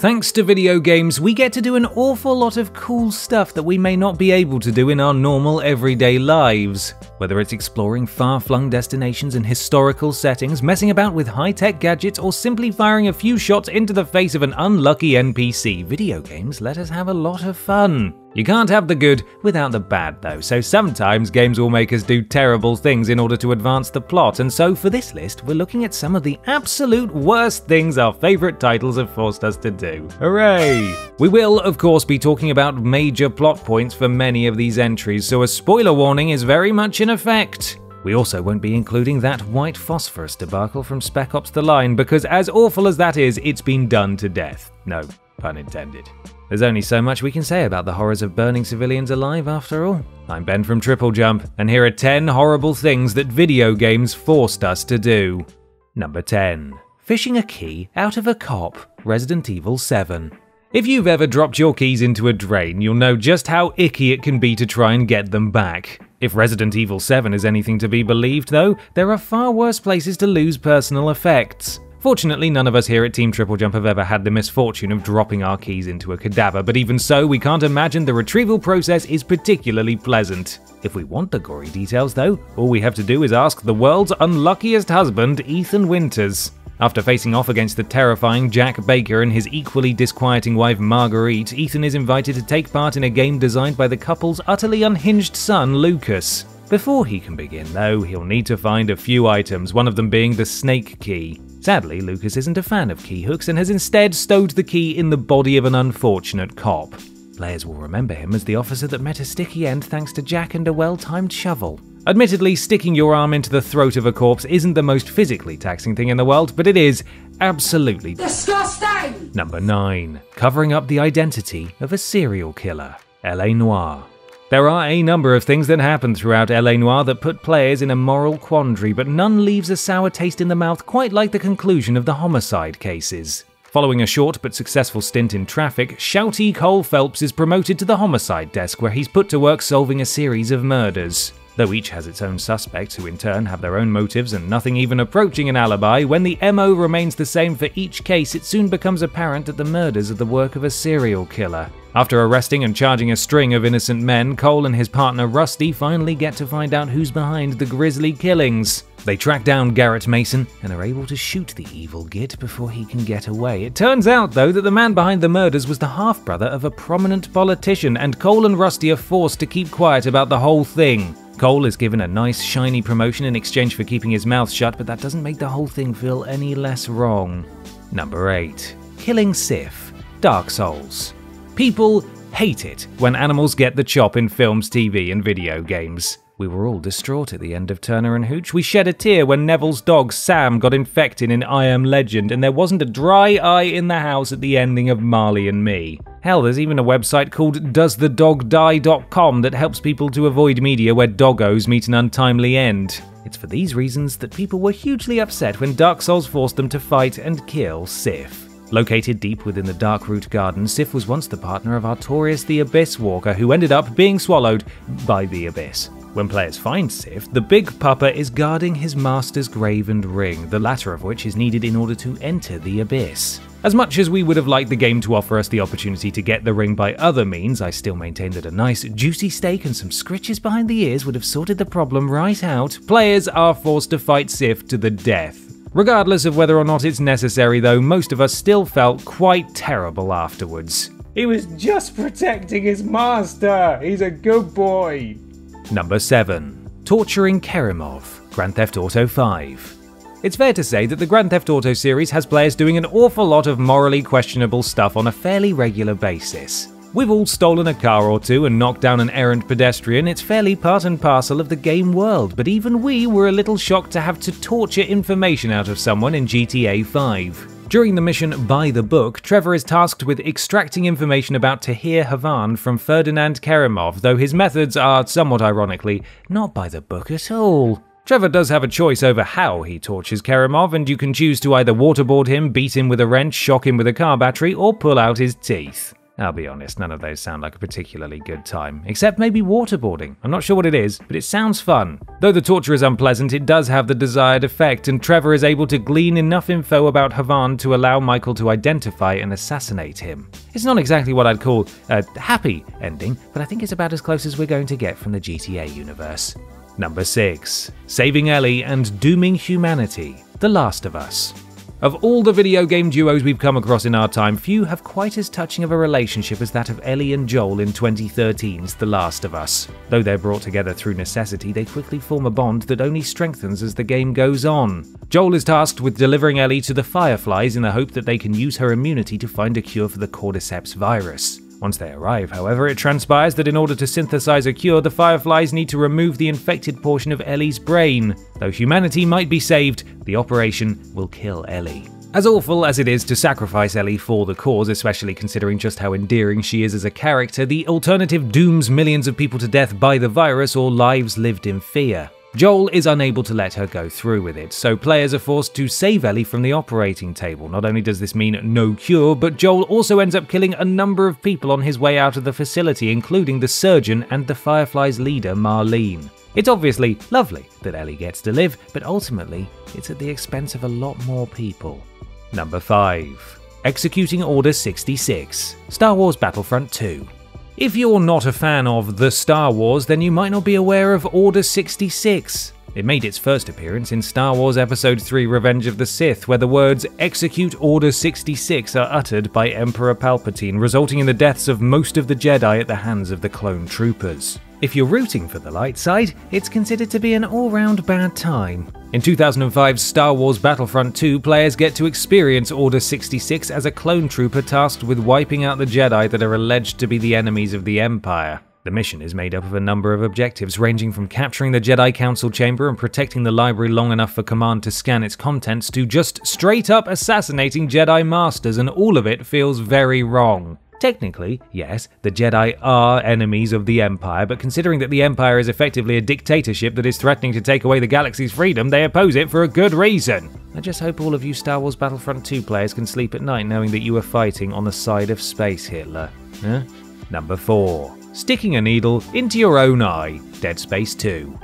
Thanks to video games, we get to do an awful lot of cool stuff that we may not be able to do in our normal everyday lives. Whether it's exploring far flung destinations and historical settings, messing about with high tech gadgets, or simply firing a few shots into the face of an unlucky NPC, video games let us have a lot of fun. You can't have the good without the bad, though, so sometimes games will make us do terrible things in order to advance the plot, and so for this list, we're looking at some of the absolute worst things our favourite titles have forced us to do. Hooray! We will, of course, be talking about major plot points for many of these entries, so a spoiler warning is very much in effect. We also won't be including that white phosphorus debacle from Spec Ops The Line because, as awful as that is, it's been done to death. No, pun intended. There's only so much we can say about the horrors of burning civilians alive, after all. I'm Ben from Triple Jump, and here are 10 horrible things that video games forced us to do. Number 10. Fishing a key out of a cop, Resident Evil 7. If you've ever dropped your keys into a drain, you'll know just how icky it can be to try and get them back. If Resident Evil 7 is anything to be believed, though, there are far worse places to lose personal effects. Fortunately, none of us here at Team Triple Jump have ever had the misfortune of dropping our keys into a cadaver, but even so, we can't imagine the retrieval process is particularly pleasant. If we want the gory details, though, all we have to do is ask the world's unluckiest husband, Ethan Winters. After facing off against the terrifying Jack Baker and his equally disquieting wife Marguerite, Ethan is invited to take part in a game designed by the couple's utterly unhinged son, Lucas. Before he can begin, though, he'll need to find a few items, one of them being the snake key. Sadly, Lucas isn't a fan of key hooks and has instead stowed the key in the body of an unfortunate cop. Players will remember him as the officer that met a sticky end thanks to Jack and a well timed shovel. Admittedly, sticking your arm into the throat of a corpse isn't the most physically taxing thing in the world, but it is absolutely disgusting. Number 9. Covering up the identity of a serial killer, LA Noire. There are a number of things that happen throughout LA Noire that put players in a moral quandary, but none leaves a sour taste in the mouth quite like the conclusion of the homicide cases. Following a short but successful stint in traffic, shouty Cole Phelps is promoted to the homicide desk where he's put to work solving a series of murders. Though each has its own suspects, who in turn have their own motives and nothing even approaching an alibi, when the MO remains the same for each case, it soon becomes apparent that the murders are the work of a serial killer. After arresting and charging a string of innocent men, Cole and his partner Rusty finally get to find out who's behind the grisly killings. They track down Garrett Mason and are able to shoot the evil git before he can get away. It turns out, though, that the man behind the murders was the half brother of a prominent politician, and Cole and Rusty are forced to keep quiet about the whole thing. Cole is given a nice, shiny promotion in exchange for keeping his mouth shut, but that doesn't make the whole thing feel any less wrong. Number 8. Killing Sif Dark Souls. People hate it when animals get the chop in films, TV, and video games. We were all distraught at the end of Turner and Hooch. We shed a tear when Neville's dog Sam got infected in I Am Legend, and there wasn't a dry eye in the house at the ending of Marley and Me. Hell, there's even a website called DoesTheDogDie.com that helps people to avoid media where doggos meet an untimely end. It's for these reasons that people were hugely upset when Dark Souls forced them to fight and kill Sif. Located deep within the Darkroot Garden, Sif was once the partner of Artorias the Abyss Walker, who ended up being swallowed by the Abyss. When players find Sif, the Big Puppa is guarding his master's grave and ring, the latter of which is needed in order to enter the Abyss. As much as we would have liked the game to offer us the opportunity to get the ring by other means, I still maintain that a nice, juicy steak and some scritches behind the ears would have sorted the problem right out. Players are forced to fight Sif to the death. Regardless of whether or not it's necessary, though, most of us still felt quite terrible afterwards. He was just protecting his master. He's a good boy. Number 7. Torturing Kerimov, Grand Theft Auto 5. It's fair to say that the Grand Theft Auto series has players doing an awful lot of morally questionable stuff on a fairly regular basis. We've all stolen a car or two and knocked down an errant pedestrian, it's fairly part and parcel of the game world, but even we were a little shocked to have to torture information out of someone in GTA 5. During the mission By the Book, Trevor is tasked with extracting information about Tahir Javan from Ferdinand Kerimov, though his methods are, somewhat ironically, not by the book at all. Trevor does have a choice over how he tortures Kerimov, and you can choose to either waterboard him, beat him with a wrench, shock him with a car battery, or pull out his teeth. I'll be honest, none of those sound like a particularly good time. Except maybe waterboarding. I'm not sure what it is, but it sounds fun. Though the torture is unpleasant, it does have the desired effect, and Trevor is able to glean enough info about Javan to allow Michael to identify and assassinate him. It's not exactly what I'd call a happy ending, but I think it's about as close as we're going to get from the GTA universe. Number 6. Saving Ellie and Dooming Humanity The Last of Us. Of all the video game duos we've come across in our time, few have quite as touching of a relationship as that of Ellie and Joel in 2013's The Last of Us. Though they're brought together through necessity, they quickly form a bond that only strengthens as the game goes on. Joel is tasked with delivering Ellie to the Fireflies in the hope that they can use her immunity to find a cure for the Cordyceps virus. Once they arrive, however, it transpires that in order to synthesize a cure, the Fireflies need to remove the infected portion of Ellie's brain. Though humanity might be saved, the operation will kill Ellie. As awful as it is to sacrifice Ellie for the cause, especially considering just how endearing she is as a character, the alternative dooms millions of people to death by the virus or lives lived in fear. Joel is unable to let her go through with it, so players are forced to save Ellie from the operating table. Not only does this mean no cure, but Joel also ends up killing a number of people on his way out of the facility, including the surgeon and the Firefly's leader, Marlene. It's obviously lovely that Ellie gets to live, but ultimately, it's at the expense of a lot more people. Number 5. Executing Order 66 Star Wars Battlefront 2. If you're not a fan of The Star Wars, then you might not be aware of Order 66. It made its first appearance in Star Wars Episode 3 Revenge of the Sith, where the words Execute Order 66 are uttered by Emperor Palpatine, resulting in the deaths of most of the Jedi at the hands of the clone troopers. If you're rooting for the light side, it's considered to be an all round bad time. In 2005's Star Wars Battlefront 2, players get to experience Order 66 as a clone trooper tasked with wiping out the Jedi that are alleged to be the enemies of the Empire. The mission is made up of a number of objectives, ranging from capturing the Jedi Council chamber and protecting the library long enough for Command to scan its contents, to just straight up assassinating Jedi Masters, and all of it feels very wrong. Technically, yes, the Jedi are enemies of the Empire, but considering that the Empire is effectively a dictatorship that is threatening to take away the galaxy's freedom, they oppose it for a good reason. I just hope all of you Star Wars Battlefront 2 players can sleep at night knowing that you are fighting on the side of Space Hitler. Huh? Number 4. Sticking a needle into your own eye. Dead Space 2.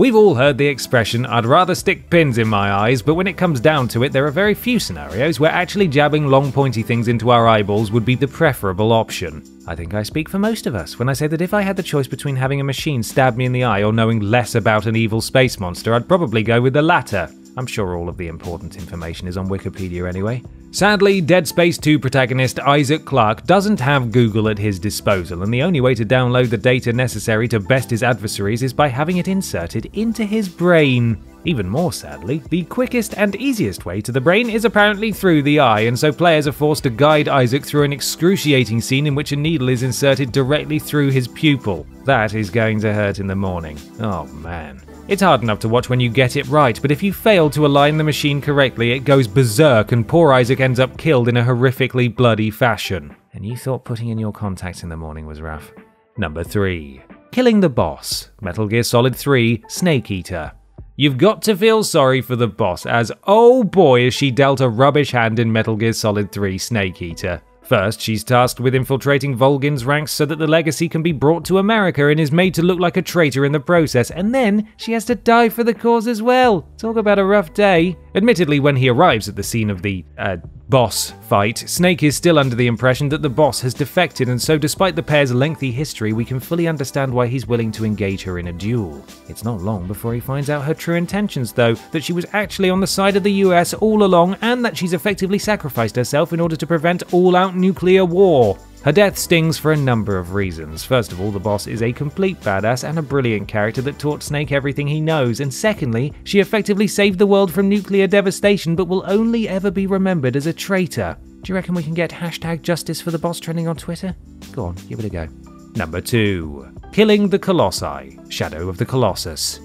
We've all heard the expression, I'd rather stick pins in my eyes, but when it comes down to it, there are very few scenarios where actually jabbing long pointy things into our eyeballs would be the preferable option. I think I speak for most of us when I say that if I had the choice between having a machine stab me in the eye or knowing less about an evil space monster, I'd probably go with the latter. I'm sure all of the important information is on Wikipedia anyway. Sadly, Dead Space 2 protagonist Isaac Clarke doesn't have Google at his disposal, and the only way to download the data necessary to best his adversaries is by having it inserted into his brain. Even more sadly, the quickest and easiest way to the brain is apparently through the eye, and so players are forced to guide Isaac through an excruciating scene in which a needle is inserted directly through his pupil. That is going to hurt in the morning. Oh man. It's hard enough to watch when you get it right, but if you fail to align the machine correctly, it goes berserk and poor Isaac ends up killed in a horrifically bloody fashion. And you thought putting in your contacts in the morning was rough. Number 3. Killing the Boss. Metal Gear Solid 3 Snake Eater. You've got to feel sorry for the boss, as oh boy is she dealt a rubbish hand in Metal Gear Solid 3 Snake Eater. First, she's tasked with infiltrating Volgin's ranks so that the legacy can be brought to America and is made to look like a traitor in the process, and then she has to die for the cause as well. Talk about a rough day. Admittedly, when he arrives at the scene of the, uh, boss fight, Snake is still under the impression that the boss has defected, and so despite the pair's lengthy history, we can fully understand why he's willing to engage her in a duel. It's not long before he finds out her true intentions, though, that she was actually on the side of the US all along, and that she's effectively sacrificed herself in order to prevent all out nuclear war. Her death stings for a number of reasons. First of all, the boss is a complete badass and a brilliant character that taught Snake everything he knows, and secondly, she effectively saved the world from nuclear devastation but will only ever be remembered as a traitor. Do you reckon we can get hashtag justice for the boss trending on Twitter? Go on, give it a go. Number 2. Killing the Colossi Shadow of the Colossus.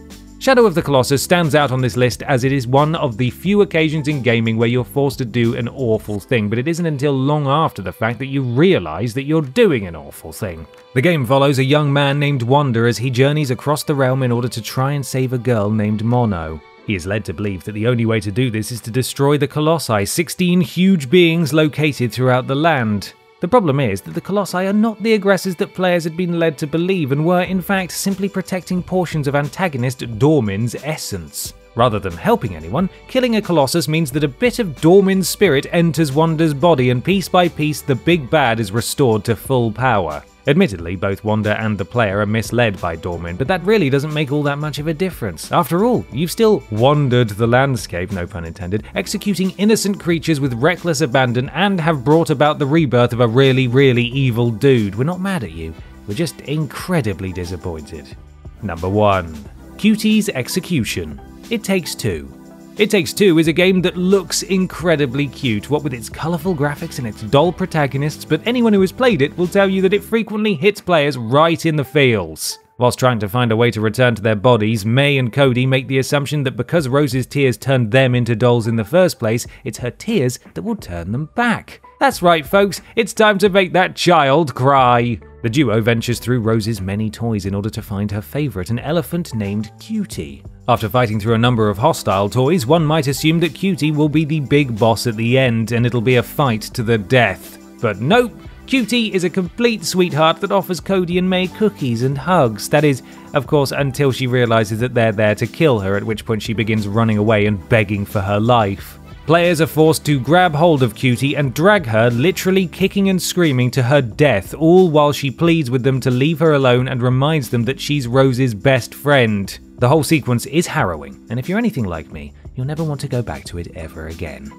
Shadow of the Colossus stands out on this list as it is one of the few occasions in gaming where you're forced to do an awful thing, but it isn't until long after the fact that you realise that you're doing an awful thing. The game follows a young man named Wander as he journeys across the realm in order to try and save a girl named Mono. He is led to believe that the only way to do this is to destroy the Colossi, 16 huge beings located throughout the land. The problem is that the Colossi are not the aggressors that players had been led to believe and were, in fact, simply protecting portions of antagonist Dormin's essence. Rather than helping anyone, killing a Colossus means that a bit of Dormin's spirit enters Wander's body and piece by piece the big bad is restored to full power. Admittedly, both Wander and the player are misled by Dormin, but that really doesn't make all that much of a difference. After all, you've still wandered the landscape, no pun intended, executing innocent creatures with reckless abandon and have brought about the rebirth of a really, really evil dude. We're not mad at you, we're just incredibly disappointed. Number 1 Cutie's Execution. It Takes Two. It Takes Two is a game that looks incredibly cute, what with its colourful graphics and its doll protagonists, but anyone who has played it will tell you that it frequently hits players right in the feels. Whilst trying to find a way to return to their bodies, May and Cody make the assumption that because Rose's tears turned them into dolls in the first place, it's her tears that will turn them back. That's right, folks, it's time to make that child cry. The duo ventures through Rose's many toys in order to find her favourite, an elephant named Cutie. After fighting through a number of hostile toys, one might assume that Cutie will be the big boss at the end and it'll be a fight to the death. But nope, Cutie is a complete sweetheart that offers Cody and May cookies and hugs. That is, of course, until she realizes that they're there to kill her, at which point she begins running away and begging for her life. Players are forced to grab hold of Cutie and drag her, literally kicking and screaming, to her death, all while she pleads with them to leave her alone and reminds them that she's Rose's best friend. The whole sequence is harrowing, and if you're anything like me, you'll never want to go back to it ever again.